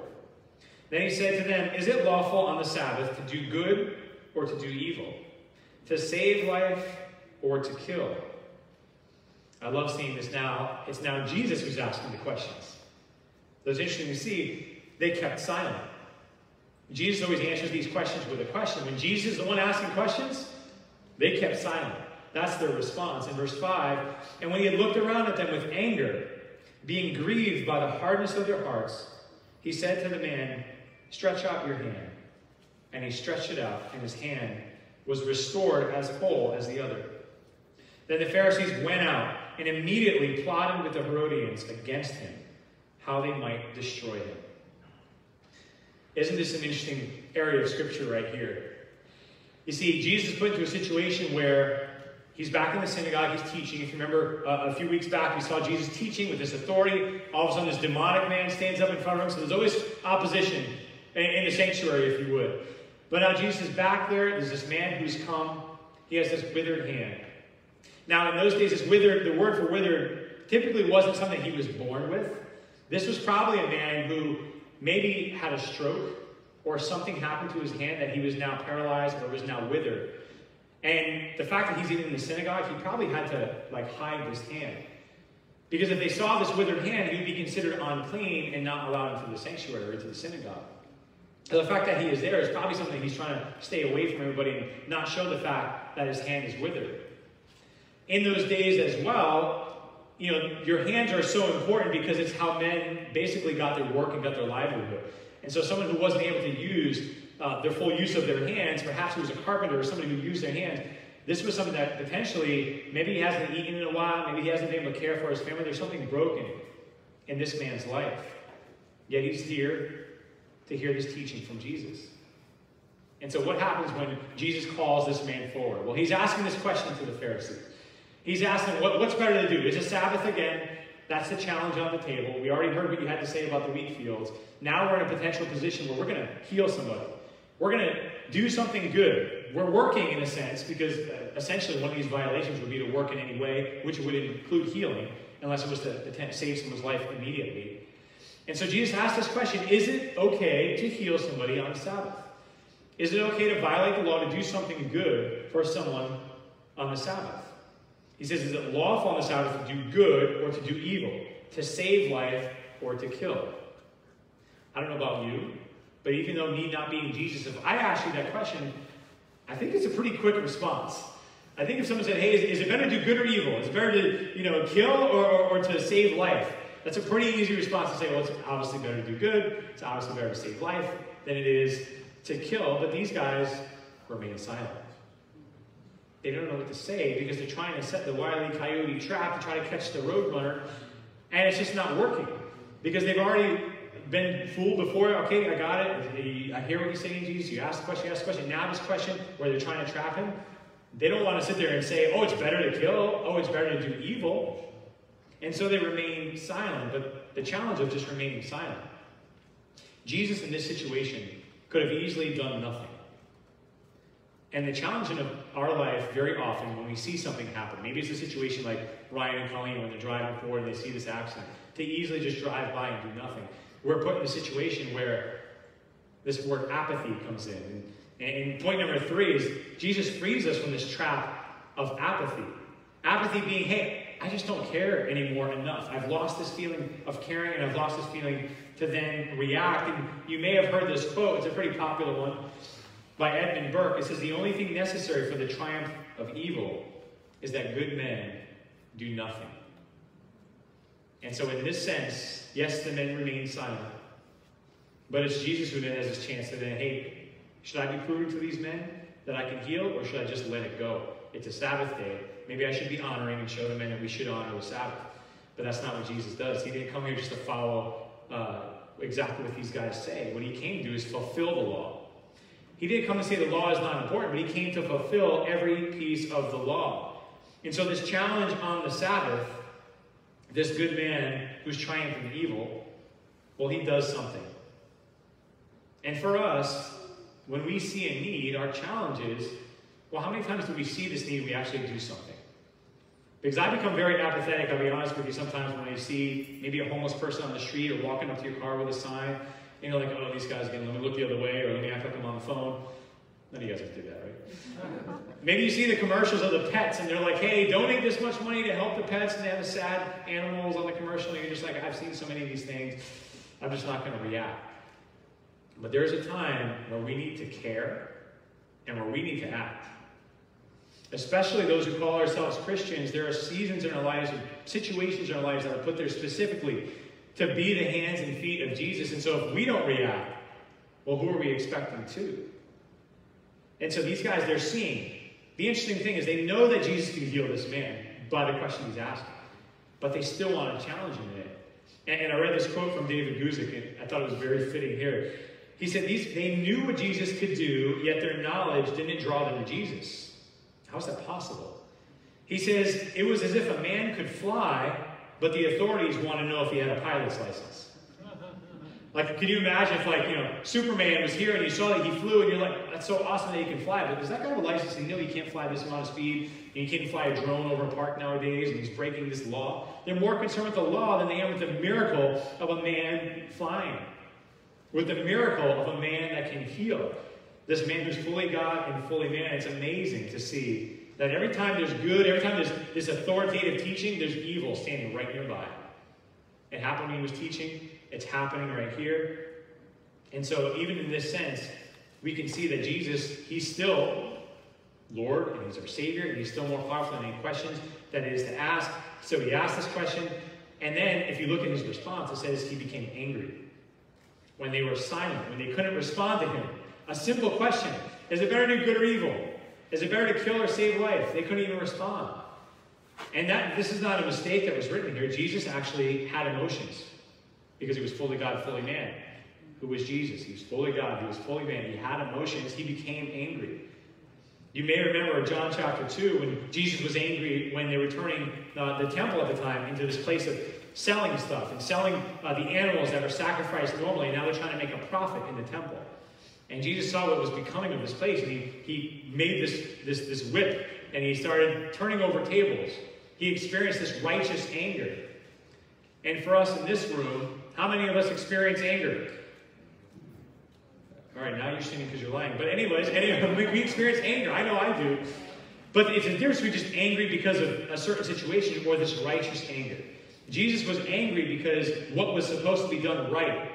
Then he said to them, Is it lawful on the Sabbath to do good or to do evil? To save life or to kill? I love seeing this now. It's now Jesus who's asking the questions. So it's interesting to see they kept silent. Jesus always answers these questions with a question. When Jesus is the one asking questions, they kept silent. That's their response. In verse 5, and when he had looked around at them with anger, being grieved by the hardness of their hearts, he said to the man, Stretch out your hand. And he stretched it out, and his hand was restored as whole as the other. Then the Pharisees went out and immediately plotted with the Herodians against him, how they might destroy him. Isn't this an interesting area of scripture right here? You see, Jesus put into a situation where He's back in the synagogue, he's teaching. If you remember uh, a few weeks back, we saw Jesus teaching with this authority. All of a sudden, this demonic man stands up in front of him. So there's always opposition in, in the sanctuary, if you would. But now Jesus is back there. There's this man who's come. He has this withered hand. Now, in those days, this withered, the word for withered typically wasn't something he was born with. This was probably a man who maybe had a stroke or something happened to his hand that he was now paralyzed or was now withered. And the fact that he's even in the synagogue, he probably had to like hide his hand. Because if they saw this withered hand, he would be considered unclean and not allowed into the sanctuary or into the synagogue. So the fact that he is there is probably something he's trying to stay away from everybody and not show the fact that his hand is withered. In those days as well, you know, your hands are so important because it's how men basically got their work and got their livelihood. And so someone who wasn't able to use uh, their full use of their hands, perhaps he was a carpenter or somebody who used their hands, this was something that potentially, maybe he hasn't eaten in a while, maybe he hasn't been able to care for his family. There's something broken in this man's life. Yet he's here to hear this teaching from Jesus. And so, what happens when Jesus calls this man forward? Well, he's asking this question to the Pharisees. He's asking, what, what's better to do? Is it Sabbath again? That's the challenge on the table. We already heard what you had to say about the wheat fields. Now we're in a potential position where we're going to heal somebody. We're going to do something good. We're working in a sense because uh, essentially one of these violations would be to work in any way, which would include healing. unless it was to, to save someone's life immediately. And so Jesus asked this question Is it okay to heal somebody on the Sabbath? Is it okay to violate the law to do something good for someone on the Sabbath? He says, Is it lawful on the Sabbath to do good or to do evil, to save life or to kill? I don't know about you, but even though me not being Jesus, if I ask you that question, I think it's a pretty quick response. I think if someone said, hey, is, is it better to do good or evil? Is it better to, you know, kill or, or, or to save life? That's a pretty easy response to say, well, it's obviously better to do good. It's obviously better to save life than it is to kill. But these guys remain silent. They don't know what to say because they're trying to set the wily coyote trap to try to catch the roadrunner, and it's just not working because they've already been fooled before. Okay, I got it. I hear what you're saying, Jesus. You asked the question, you asked the question. Now this question where they're trying to trap him, they don't want to sit there and say, oh, it's better to kill. Oh, it's better to do evil. And so they remain silent. But the challenge of just remaining silent. Jesus in this situation could have easily done nothing. And the challenge in our life very often when we see something happen, maybe it's a situation like Ryan and Colleen when they're driving forward and they see this accident, to easily just drive by and do nothing. We're put in a situation where this word apathy comes in. And, and point number three is Jesus frees us from this trap of apathy. Apathy being, hey, I just don't care anymore enough. I've lost this feeling of caring and I've lost this feeling to then react. And you may have heard this quote, it's a pretty popular one by Edmund Burke. It says, The only thing necessary for the triumph of evil is that good men do nothing. And so, in this sense, yes, the men remain silent. But it's Jesus who then has this chance to then, hey, should I be proving to these men that I can heal, or should I just let it go? It's a Sabbath day. Maybe I should be honoring and show the men that we should honor the Sabbath. But that's not what Jesus does. He didn't come here just to follow uh, exactly what these guys say. What he came to do is fulfill the law. He didn't come to say the law is not important, but he came to fulfill every piece of the law. And so, this challenge on the Sabbath, this good man who's triumphing evil, well, he does something. And for us, when we see a need, our challenge is well, how many times do we see this need we actually do something? Because I become very apathetic, I'll be honest with you, sometimes when I see maybe a homeless person on the street or walking up to your car with a sign, and you're like, oh, these guys again, let me look the other way, or let me act like I'm on the phone. None of you guys to do that, right? Maybe you see the commercials of the pets, and they're like, hey, donate this much money to help the pets, and they have the sad animals on the commercial, and you're just like, I've seen so many of these things, I'm just not going to react. But there's a time where we need to care and where we need to act. Especially those who call ourselves Christians, there are seasons in our lives, situations in our lives that are put there specifically to be the hands and feet of Jesus. And so if we don't react, well, who are we expecting to? And so these guys, they're seeing. The interesting thing is they know that Jesus can heal this man by the question he's asking, but they still want to challenge him in. And, and I read this quote from David Guzik, and I thought it was very fitting here. He said, these, They knew what Jesus could do, yet their knowledge didn't draw them to Jesus. How is that possible? He says, It was as if a man could fly, but the authorities want to know if he had a pilot's license. Like, can you imagine if, like, you know, Superman was here and you saw that he flew and you're like, that's so awesome that he can fly, but does that guy have a license you know he can't fly this amount of speed and he can't fly a drone over a park nowadays and he's breaking this law? They're more concerned with the law than they are with the miracle of a man flying with the miracle of a man that can heal. This man who's fully God and fully man. It's amazing to see that every time there's good, every time there's this authoritative teaching, there's evil standing right nearby. It happened when he was teaching, it's happening right here. And so, even in this sense, we can see that Jesus, he's still Lord and he's our Savior, and he's still more powerful than any questions that it is to ask. So he asked this question, and then if you look at his response, it says he became angry when they were silent, when they couldn't respond to him. A simple question Is it better to do good or evil? Is it better to kill or save life? They couldn't even respond. And that this is not a mistake that was written here. Jesus actually had emotions because he was fully God, fully man. Who was Jesus? He was fully God, he was fully man. He had emotions. He became angry. You may remember John chapter 2 when Jesus was angry when they were turning uh, the temple at the time into this place of selling stuff and selling uh, the animals that are sacrificed normally. Now they're trying to make a profit in the temple. And Jesus saw what was becoming of this place, and he, he made this, this, this whip, and he started turning over tables. He experienced this righteous anger. And for us in this room, how many of us experience anger? All right, now you're sinning because you're lying. But anyways, anyway, we, experience anger. I know I do. But it's a difference between just angry because of a certain situation or this righteous anger. Jesus was angry because what was supposed to be done right,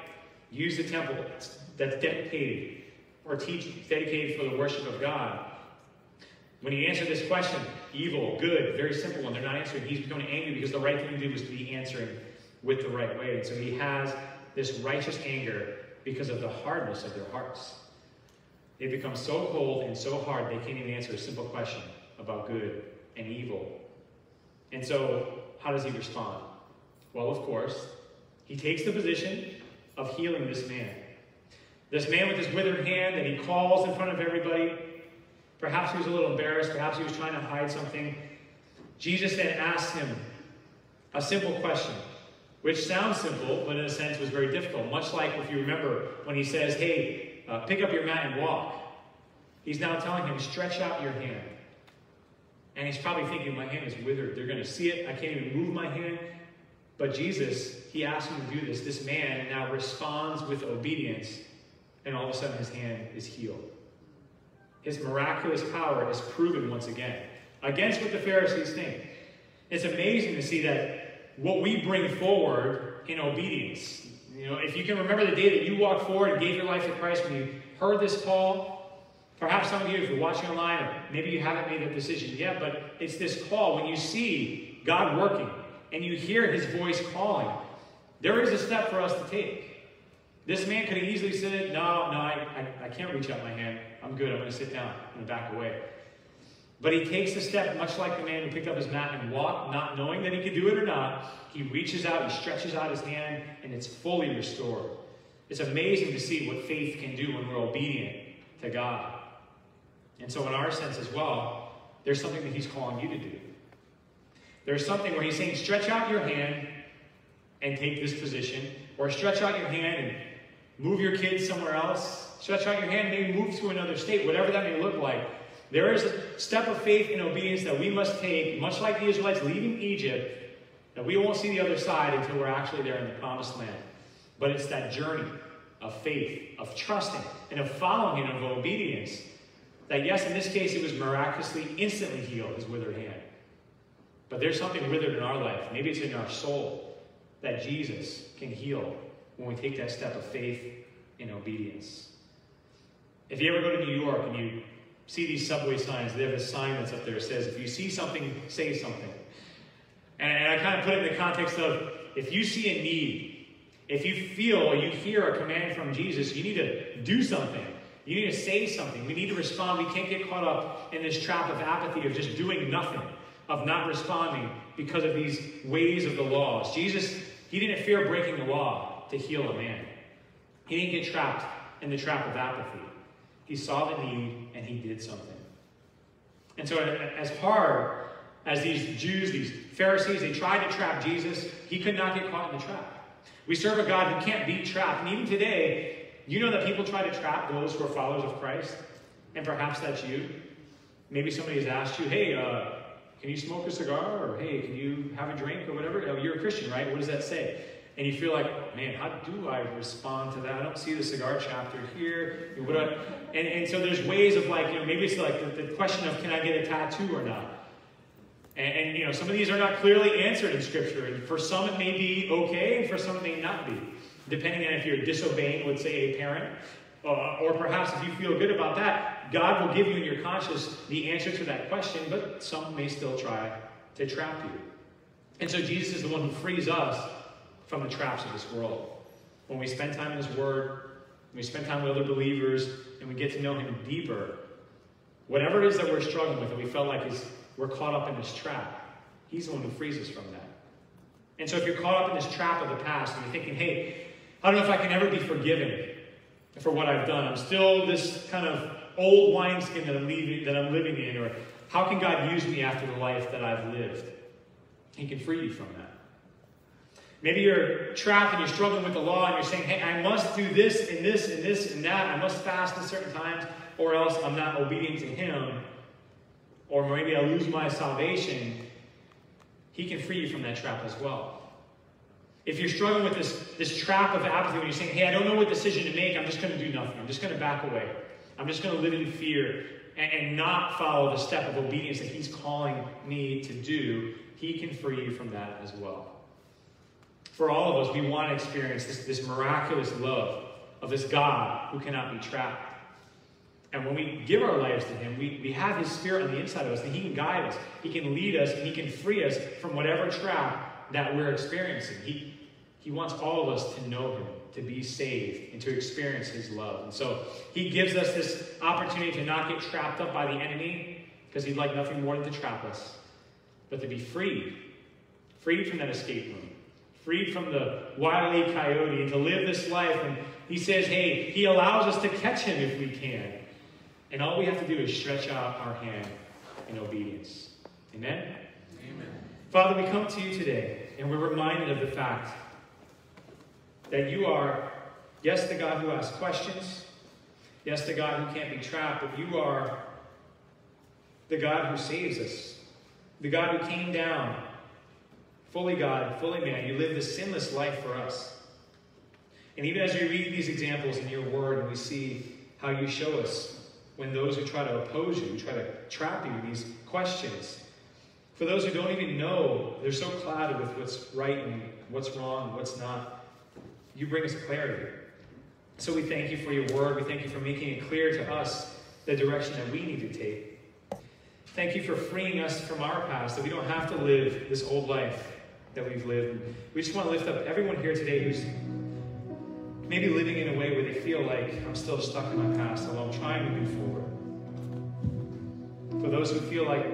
use the temple that's, that's dedicated or teach dedicated for the worship of God. When he answered this question, evil, good, very simple one, they're not answering. He's becoming angry because the right thing to do was to be answering with the right way. And so he has this righteous anger because of the hardness of their hearts. They become so cold and so hard they can't even answer a simple question about good and evil. And so, how does he respond? Well, of course, he takes the position of healing this man. This man with his withered hand that he calls in front of everybody. Perhaps he was a little embarrassed. Perhaps he was trying to hide something. Jesus then asks him a simple question, which sounds simple, but in a sense was very difficult. Much like if you remember when he says, Hey, uh, pick up your mat and walk. He's now telling him, Stretch out your hand. And he's probably thinking, My hand is withered. They're going to see it. I can't even move my hand. But Jesus, he asks him to do this. This man now responds with obedience, and all of a sudden his hand is healed. His miraculous power is proven once again against what the Pharisees think. It's amazing to see that what we bring forward in obedience. You know, if you can remember the day that you walked forward and gave your life to Christ when you heard this call, perhaps some of you, if you're watching online, maybe you haven't made that decision yet, but it's this call. When you see God working and you hear his voice calling, there is a step for us to take. This man could have easily said, No, no, I, I, I can't reach out my hand. I'm good. I'm going to sit down. I'm going to back away. But he takes a step, much like the man who picked up his mat and walked, not knowing that he could do it or not. He reaches out, he stretches out his hand, and it's fully restored. It's amazing to see what faith can do when we're obedient to God. And so, in our sense as well, there's something that he's calling you to do. There's something where he's saying, stretch out your hand and take this position, or stretch out your hand and move your kids somewhere else. Stretch out your hand, maybe move to another state, whatever that may look like. There is a step of faith and obedience that we must take, much like the Israelites leaving Egypt, that we won't see the other side until we're actually there in the promised land. But it's that journey of faith, of trusting, and of following, and of obedience. That, yes, in this case, it was miraculously, instantly healed, his withered hand. But there's something withered in our life. Maybe it's in our soul that Jesus can heal when we take that step of faith and obedience. If you ever go to New York and you see these subway signs, they have a sign that's up there that says, if you see something, say something. And I kind of put it in the context of if you see a need, if you feel or you hear a command from Jesus, you need to do something. You need to say something. We need to respond. We can't get caught up in this trap of apathy of just doing nothing, of not responding because of these ways of the laws. Jesus, he didn't fear breaking the law to heal a man. He didn't get trapped in the trap of apathy. He saw the need and he did something. And so, as hard as these Jews, these Pharisees, they tried to trap Jesus, he could not get caught in the trap. We serve a God who can't be trapped. And even today, you know that people try to trap those who are followers of Christ? And perhaps that's you. Maybe somebody has asked you, hey, uh, can you smoke a cigar? Or hey, can you have a drink or whatever? Oh, you're a Christian, right? What does that say? And you feel like, man, how do I respond to that? I don't see the cigar chapter here. What I, and, and so there's ways of like, you know, maybe it's like the, the question of can I get a tattoo or not? And, and, you know, some of these are not clearly answered in Scripture. And for some it may be okay, and for some it may not be. Depending on if you're disobeying, let's say, a parent. Uh, or perhaps if you feel good about that, God will give you in your conscience the answer to that question, but some may still try to trap you. And so Jesus is the one who frees us from the traps of this world. When we spend time in His Word, when we spend time with other believers, and we get to know Him deeper, whatever it is that we're struggling with, and we felt like is, we're caught up in this trap, He's the one who frees us from that. And so if you're caught up in this trap of the past, and you're thinking, hey, I don't know if I can ever be forgiven for what I've done. I'm still this kind of old wineskin that I'm, leaving, that I'm living in, or how can God use me after the life that I've lived? He can free you from that. Maybe you're trapped and you're struggling with the law and you're saying, hey, I must do this and this and this and that. I must fast at certain times or else I'm not obedient to Him. Or maybe I'll lose my salvation. He can free you from that trap as well. If you're struggling with this, this trap of apathy when you're saying, hey, I don't know what decision to make, I'm just going to do nothing. I'm just going to back away. I'm just going to live in fear and, and not follow the step of obedience that He's calling me to do, He can free you from that as well. For all of us, we want to experience this, this miraculous love of this God who cannot be trapped. And when we give our lives to Him, we, we have His Spirit on the inside of us, and He can guide us, He can lead us, and He can free us from whatever trap that we're experiencing. He, he wants all of us to know Him, to be saved, and to experience His love. And so He gives us this opportunity to not get trapped up by the enemy, because He'd like nothing more than to trap us, but to be freed, freed from that escape room, freed from the wily coyote, and to live this life. And He says, hey, He allows us to catch Him if we can. And all we have to do is stretch out our hand in obedience. Amen? Amen. Father, we come to you today, and we're reminded of the fact that you are, yes, the God who asks questions, yes, the God who can't be trapped, but you are the God who saves us, the God who came down, fully God, fully man. You lived a sinless life for us. And even as we read these examples in your word and we see how you show us when those who try to oppose you, try to trap you, these questions, for those who don't even know, they're so clouded with what's right and what's wrong and what's not, you bring us clarity. So we thank you for your word. We thank you for making it clear to us the direction that we need to take. Thank you for freeing us from our past, that we don't have to live this old life that we've lived. We just want to lift up everyone here today who's maybe living in a way where they feel like I'm still stuck in my past, although I'm trying to move forward. For those who feel like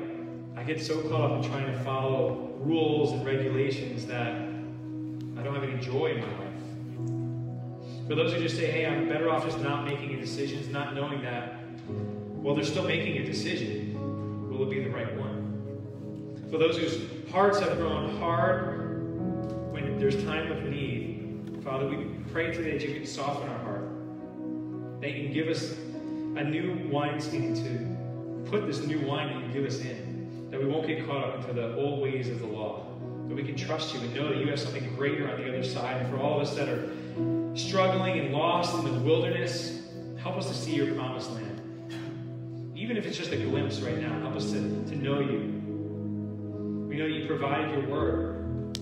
I get so caught up in trying to follow rules and regulations that I don't have any joy in my life. For those who just say, hey, I'm better off just not making a decision, not knowing that, well, they're still making a decision. Will it be the right one? For those whose hearts have grown hard when there's time of need, Father, we pray today that you can soften our heart. That you can give us a new wineskin to put this new wine that you give us in. That we won't get caught up into the old ways of the law. That we can trust you and know that you have something greater on the other side. And for all of us that are struggling and lost in the wilderness, help us to see your promised land. Even if it's just a glimpse right now, help us to, to know you. Know you provide your word.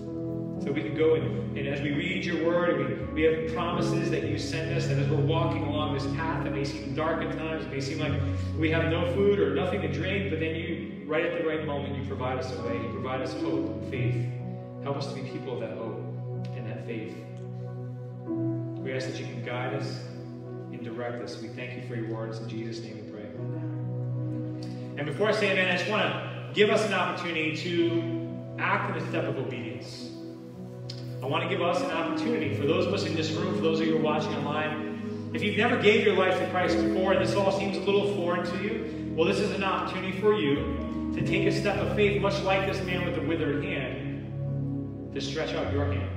So we can go and, and as we read your word, we, we have promises that you send us, that as we're walking along this path that may seem dark at times, it may seem like we have no food or nothing to drink, but then you, right at the right moment, you provide us a way. You provide us hope and faith. Help us to be people of that hope and that faith. We ask that you can guide us and direct us. We thank you for your words. In Jesus' name we pray. And before I say amen, I just want to give us an opportunity to act in a step of obedience. I want to give us an opportunity for those of us in this room, for those of you who are watching online. If you've never gave your life to Christ before and this all seems a little foreign to you, well, this is an opportunity for you to take a step of faith, much like this man with the withered hand, to stretch out your hand.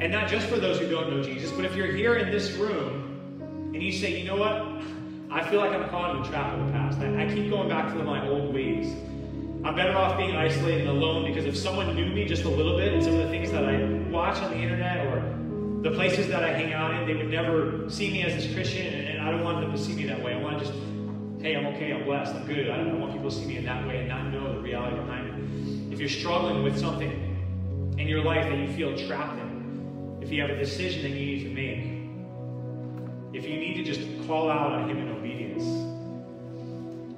And not just for those who don't know Jesus, but if you're here in this room and you say, you know what? I feel like I'm caught in a trap of the past. I, I keep going back to my old ways. I'm better off being isolated and alone because if someone knew me just a little bit and some of the things that I watch on the internet or the places that I hang out in, they would never see me as this Christian, and, I don't want them to see me that way. I want to just, hey, I'm okay, I'm blessed, I'm good. I don't want people to see me in that way and not know the reality behind it. If you're struggling with something in your life that you feel trapped in, if you have a decision that you need to make, if you need to just call out on Him in obedience,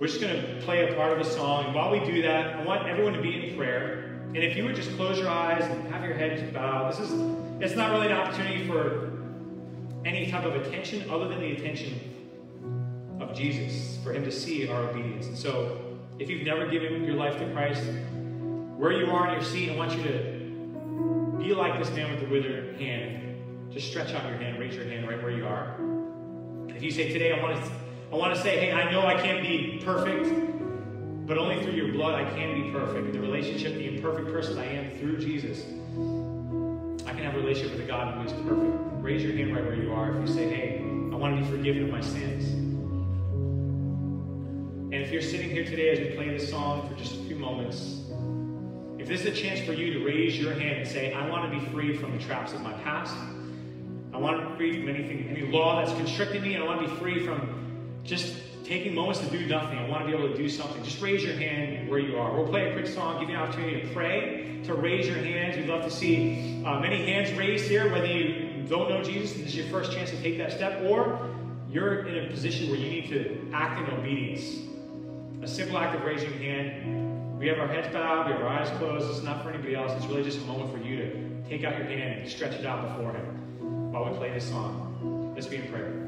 we're just going to play a part of a song. And while we do that, I want everyone to be in prayer. And if you would just close your eyes and have your head bowed, this is it's not really an opportunity for any type of attention other than the attention of Jesus, for him to see our obedience. And so if you've never given your life to Christ, where you are in your seat, I want you to be like this man with the withered hand. Just stretch out your hand, raise your hand right where you are. If you say, Today I want to I want to say, hey, I know I can't be perfect, but only through your blood I can be perfect. The relationship, the imperfect person I am through Jesus, I can have a relationship with a God who is perfect. Raise your hand right where you are if you say, hey, I want to be forgiven of my sins. And if you're sitting here today as we play this song for just a few moments, If this is a chance for you to raise your hand and say, I want to be free from the traps of my past, I want to be free from anything, any law that's constricting me, I want to be free from just taking moments to do nothing. I want to be able to do something. Just raise your hand where you are. We'll play a quick song, give you an opportunity to pray, to raise your hands. We'd love to see uh, many hands raised here, whether you don't know Jesus this is your first chance to take that step, or you're in a position where you need to act in obedience. A simple act of raising your hand. We have our heads bowed, we have our eyes closed. It's not for anybody else. It's really just a moment for you to take out your hand and stretch it out before Him while we play this song. Let's be in prayer.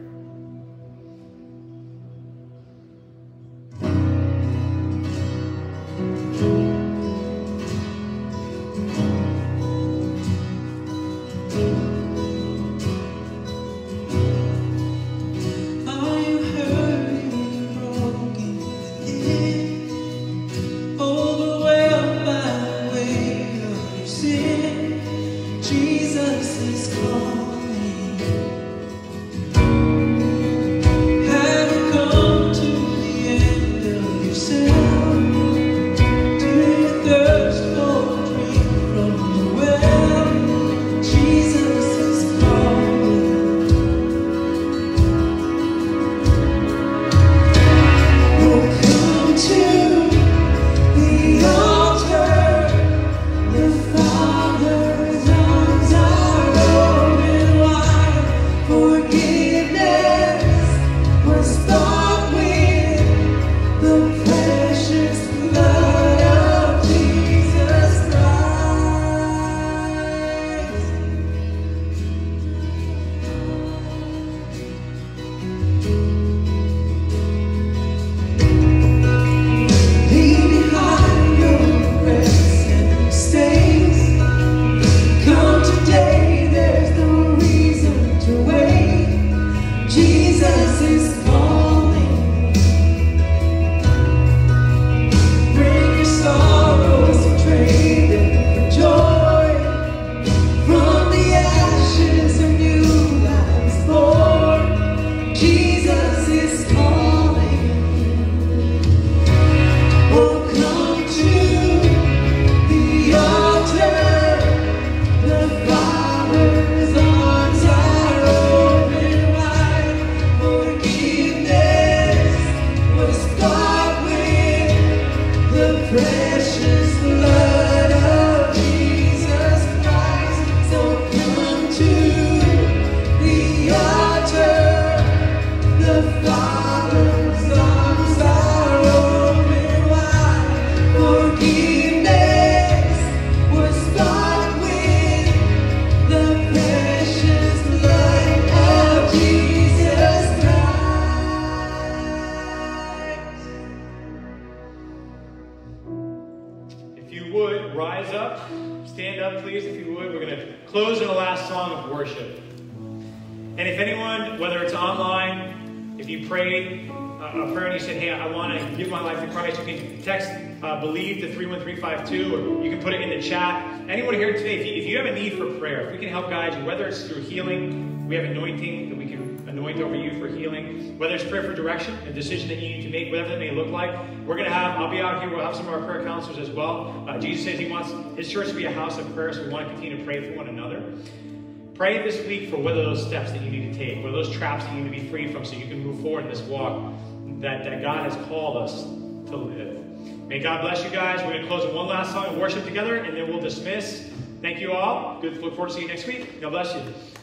Decision that you need to make, whatever that may look like. We're going to have, I'll be out here, we'll have some of our prayer counselors as well. Uh, Jesus says he wants his church to be a house of prayer, so we want to continue to pray for one another. Pray this week for what are those steps that you need to take, what are those traps that you need to be free from so you can move forward in this walk that, that God has called us to live. May God bless you guys. We're going to close with one last song of worship together, and then we'll dismiss. Thank you all. Good. Look forward to seeing you next week. God bless you.